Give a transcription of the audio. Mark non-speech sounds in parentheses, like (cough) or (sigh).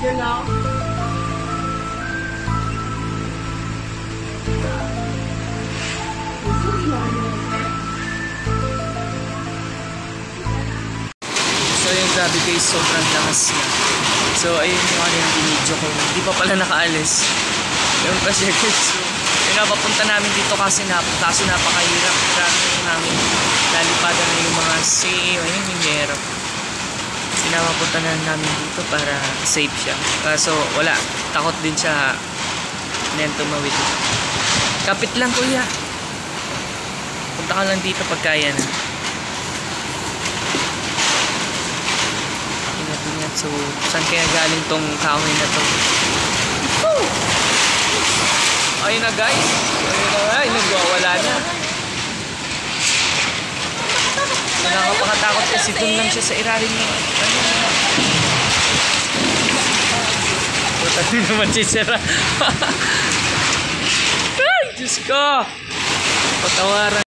wakas yun now. So yung grabe guys, sobrang lakas niya. So ayun yung ano yung video ko. Hindi pa pala nakaalis. Yung kasi guys, yung napapunta namin dito kasi, nap kaso napakahirap. Grabe yung namin. Lalipadan na yung mga CEO. Ayun yung hirap. Pinapapunta na namin dito para safe siya. Kaso wala. Takot din siya na yan tumawid. Kapit lang kuya. Punta ka lang dito pag kaya na. Ingat-ingat. So, saan kaya galing tong kahoy na to? Ayun na guys. Ayun na ay, nagwawala na. Nakakapakatakot kasi dun lang siya sa ilalim ng ano. Puta (laughs) din naman si Sira. (laughs) Diyos ko. Patawaran.